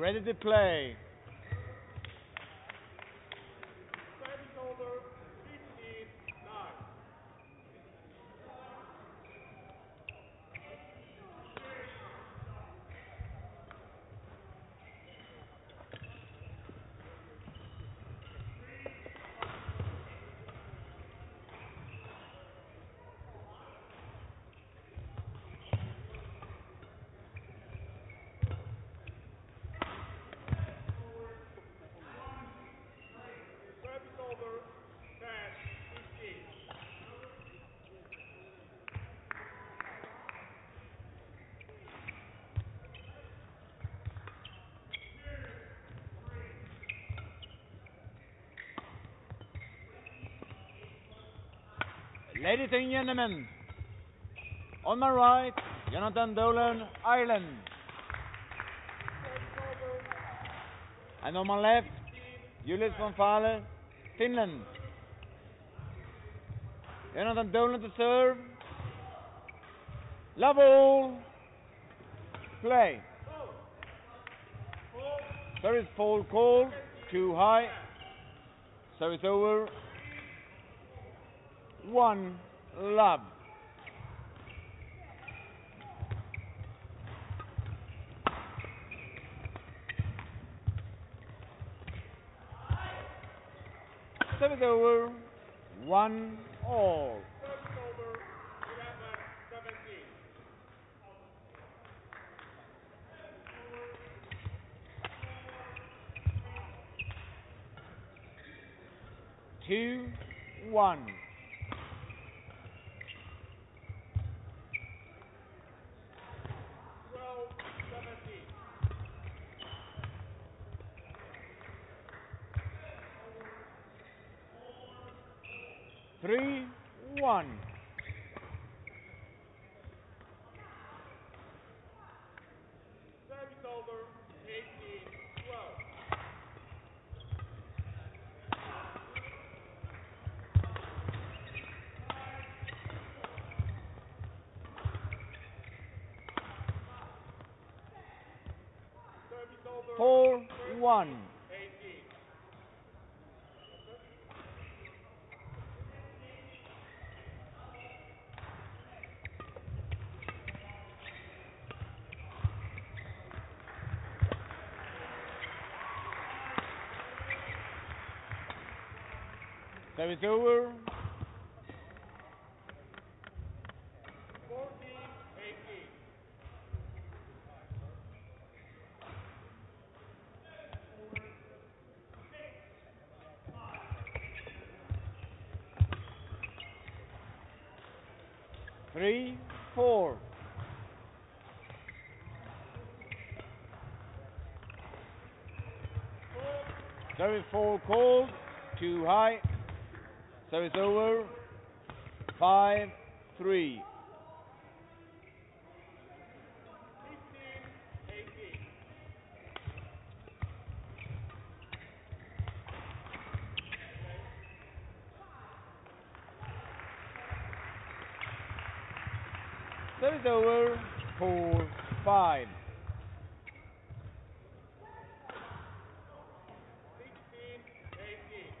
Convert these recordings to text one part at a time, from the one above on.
ready to play. Ladies and gentlemen, on my right, Jonathan Dolan, Ireland. And on my left, Julius von Pfaler, Finland. Jonathan Dolan to serve. Love all. Play. Service fall call. Too high. Service over. One. Love. Service over. One all. Service over 11 17. Two. One. Twelve seventeen. Three. One. Service over 18 12. Service over Four. One. 18. Service over. Three. Four. Service fall cold. Too high. Service over. Five. Three. 15 18. Service over. Four. Five. 16 18.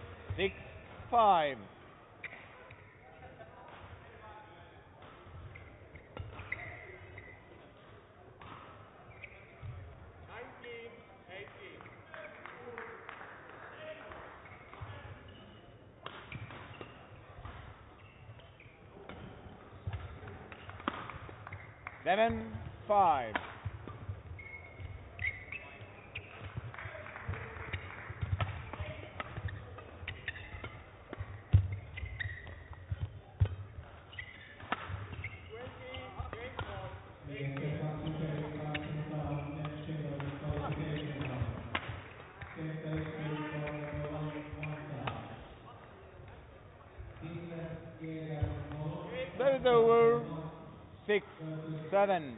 Five. Seven. Seven.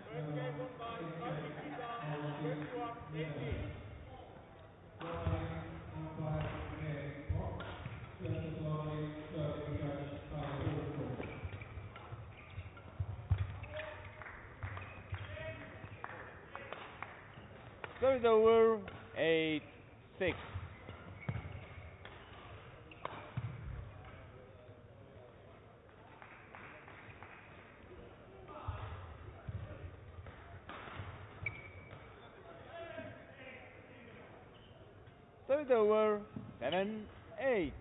Service over. Eight, It's over 7 8.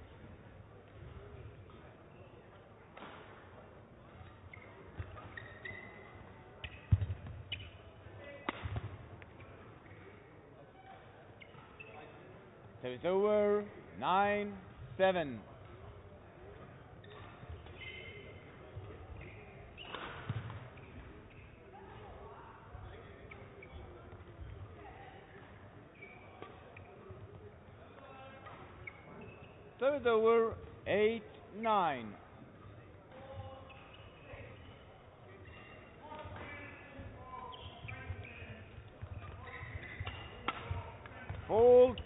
So it's over 9 7. there were eight, nine. Hold.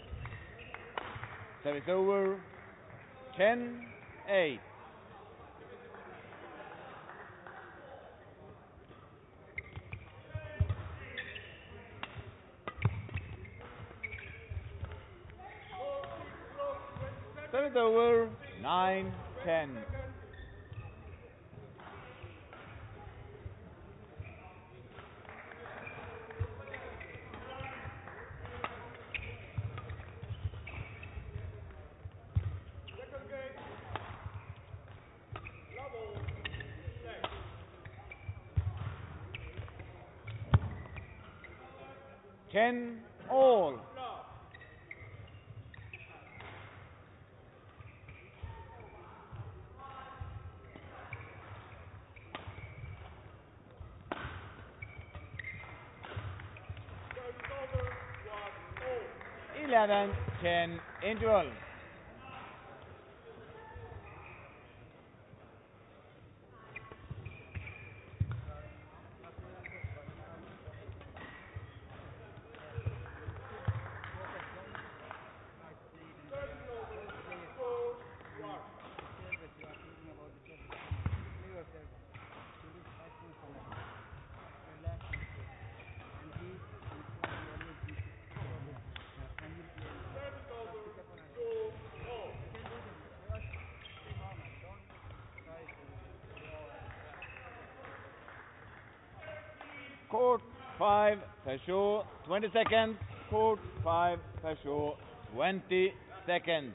Service over. ten eight. Ten, all. Eleven, ten, interval. Court five, Peugeot, 20 seconds. Court five, Peugeot, 20 seconds.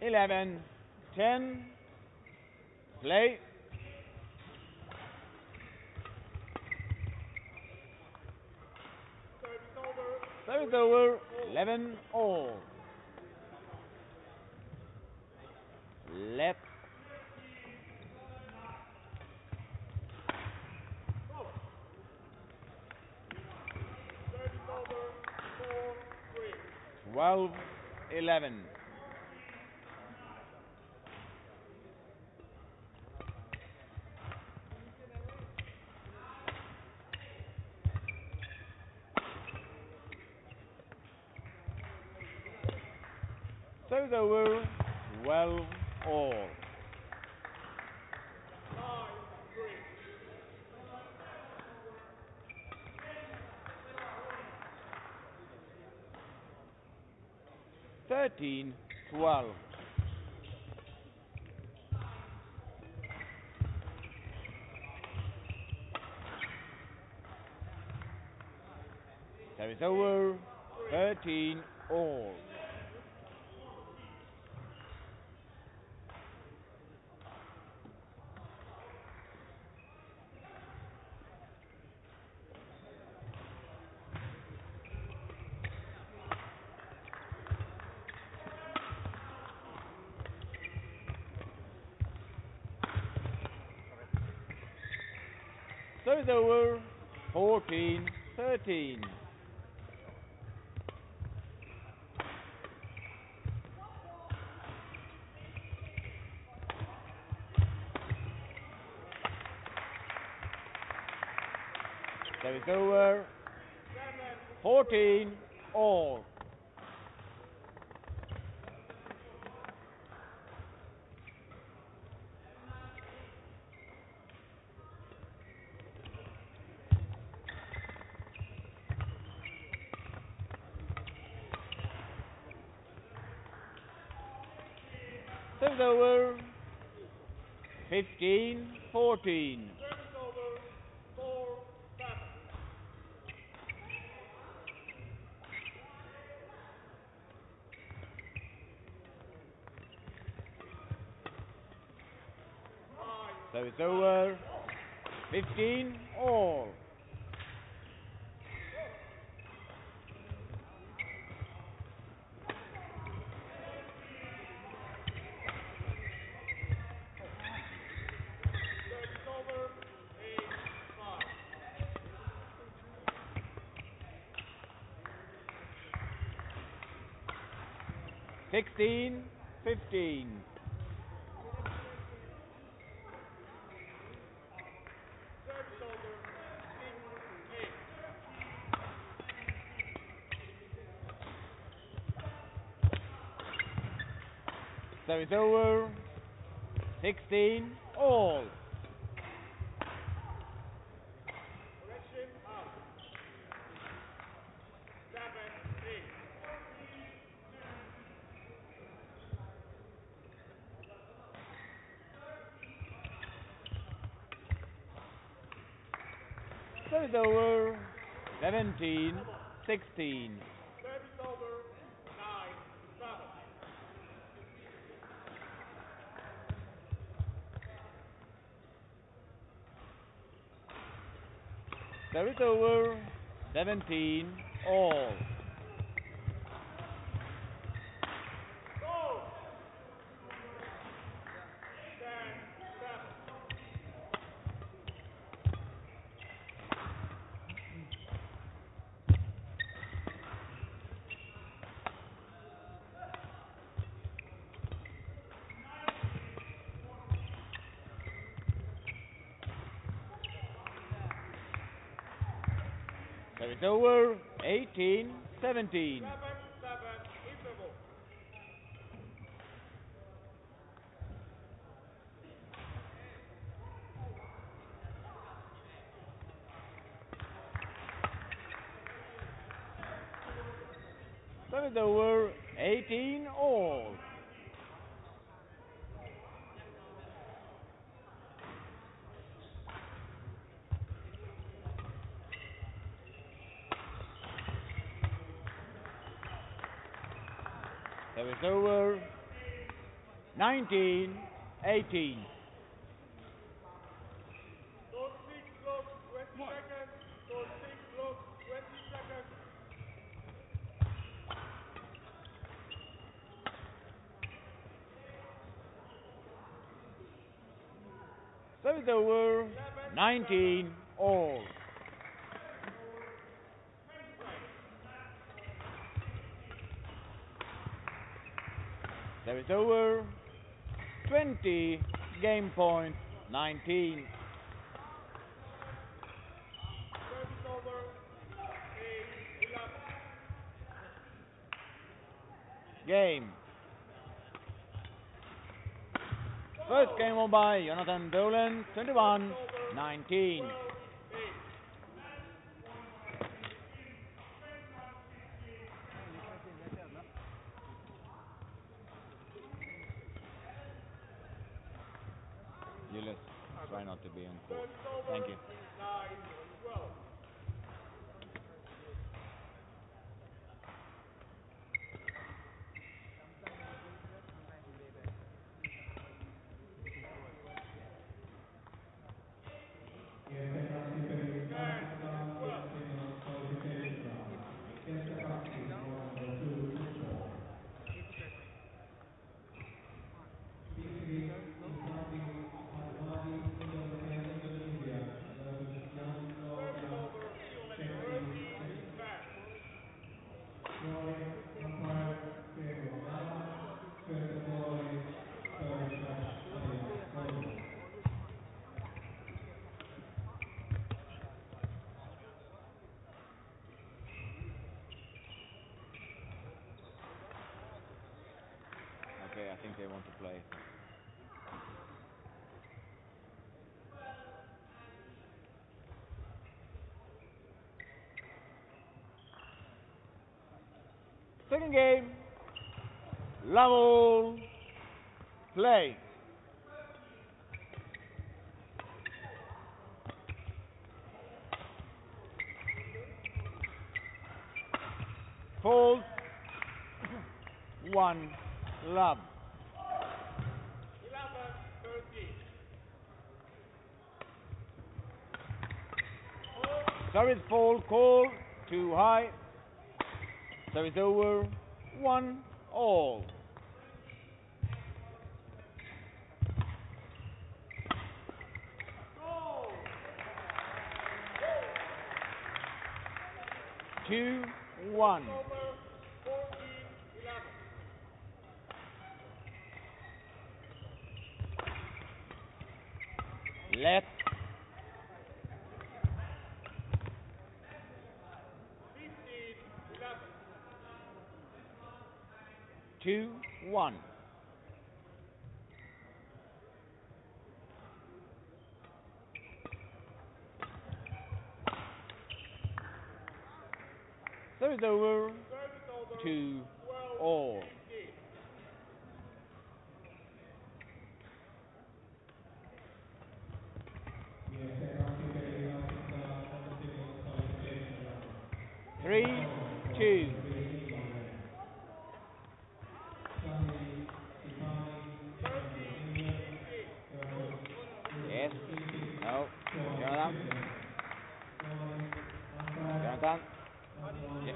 Eleven, ten, play. Service over, eleven all. Let twelve eleven. Service over, twelve all. Thirteen, twelve. Service over, thirteen all. So there were 14, 13. So it's over 14 all. 16, 15. So it's over. 16 all. 16. Service over, 17 all. 17. So there were 18 all. Zone six clock, twenty seconds. Service over. Nineteen, all. Service over. Twenty, game point. Nineteen. Service over. Eight, eleven. Game. First game won by Jonathan Dolan, 21 19. Think they want to play. Second game. Level. Play. Fold. One. Love. 11, 13. Service fall, call, too high. Service over, one, all. Two, one. Over 14, 11. Let 15, 11. two, one. Service over, two, all. Three, two. Yes. No. Jonathan. Jonathan. Jo-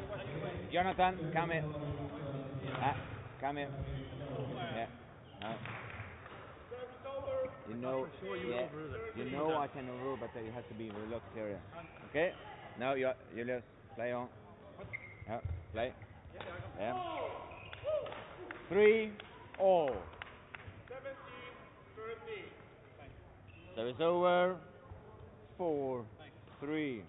Jonathan, come here. Ah, come here. Yeah. Over You know, yeah, you know I can rule, but it has to be locked area. Okay? Now you you just play on. Yeah, play. Yeah. Three, all. 17, 13. Service over. Four, three.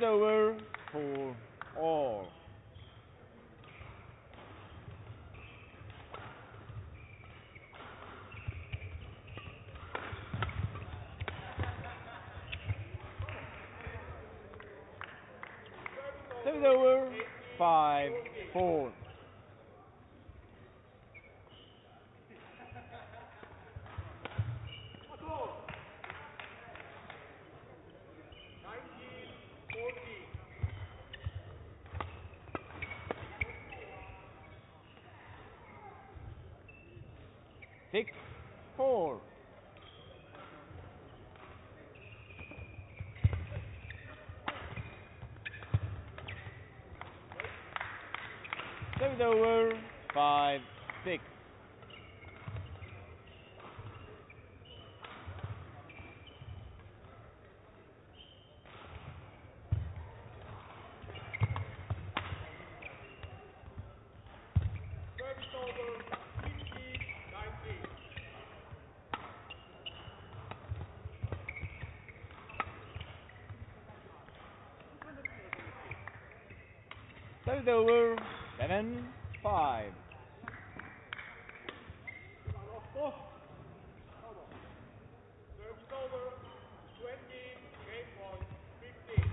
17. Over. Four, all. Service over. Five, four. Nineteen, fourteen. Six, four. Service over. Five, six. Service over 15, 19. Service over. Seven, five. Service over 20, game point 15.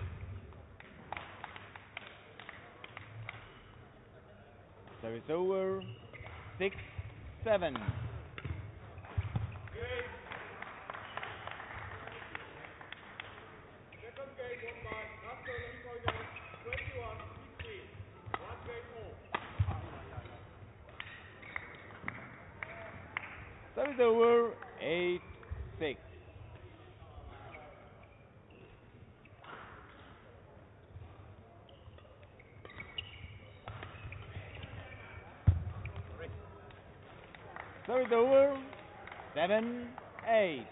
Service over. Six, seven. it over. Seven, eight.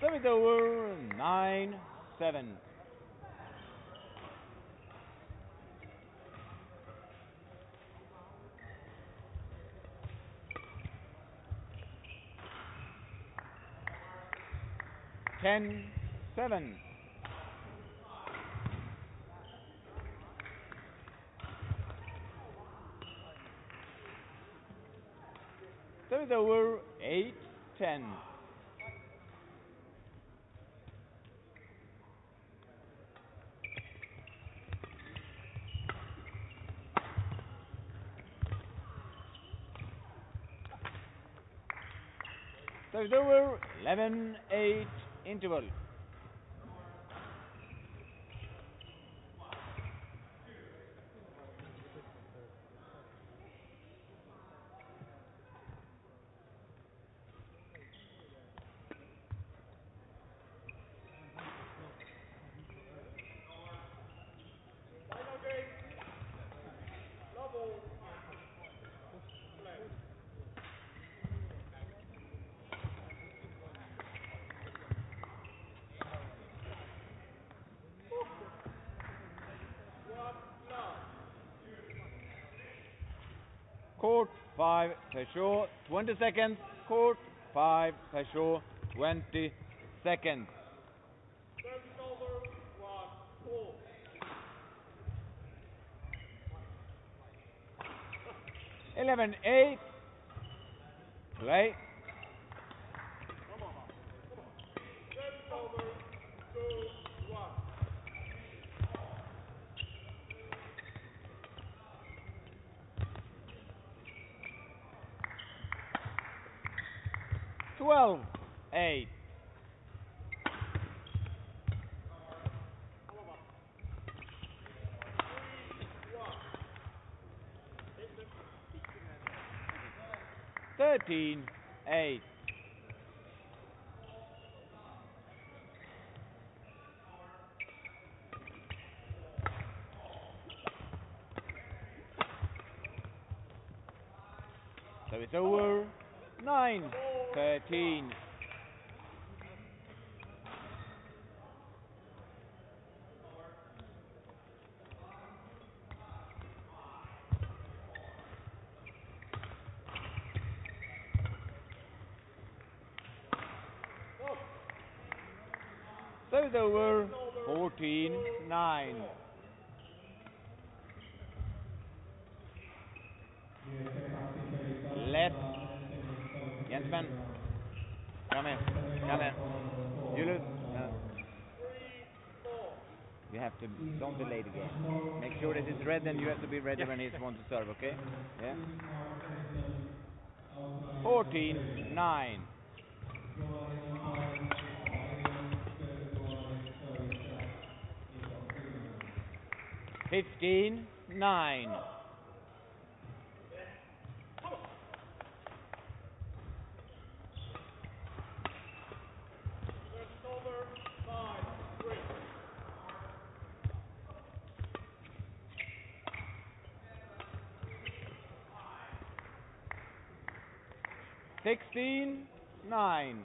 Serve it over. Nine, seven. 10 7. Third over 8 10. there were 11 8 interval. Court 5 Peugeot 20 seconds. Court 5 Peugeot 20 seconds. Eleven eight. Play. 13 8. Over. Fourteen nine. Let Jensman. Come here. Come here. Julius. No. You have to don't delay the game. Make sure that it's red and you have to be ready when he's want to serve, okay? Yeah. Fourteen nine. Fifteen nine. Service over. Five three. Sixteen nine.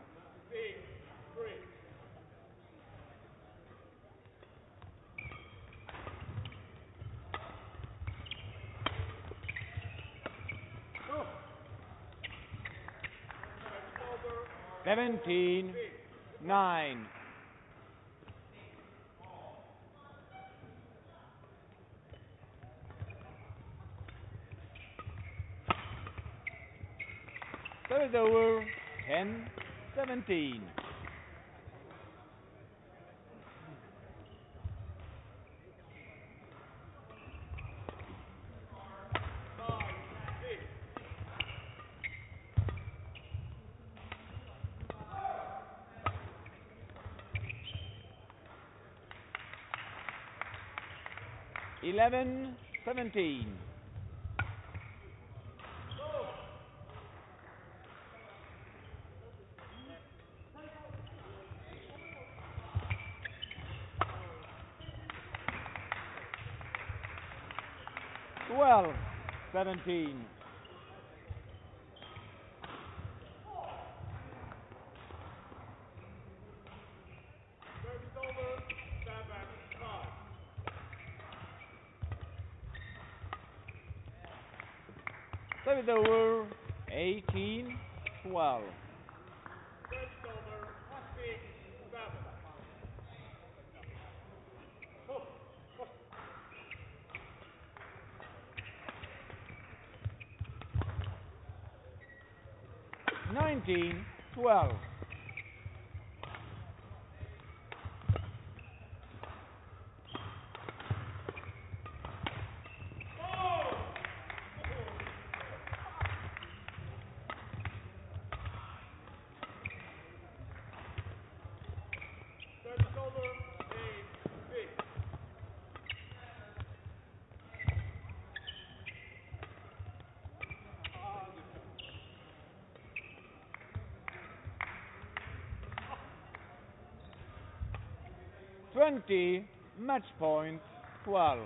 17 9. Third over, 10 17. 11 17. Twelve seventeen. 19-12. 30, match point 12.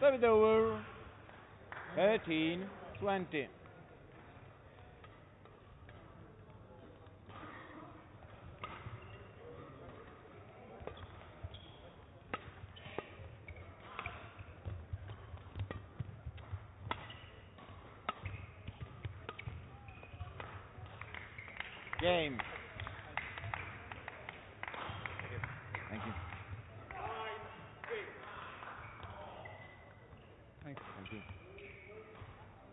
Serve over 13 20.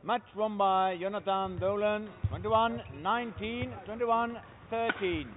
Match won by Jonathan Dolan, 21 19, 21 13.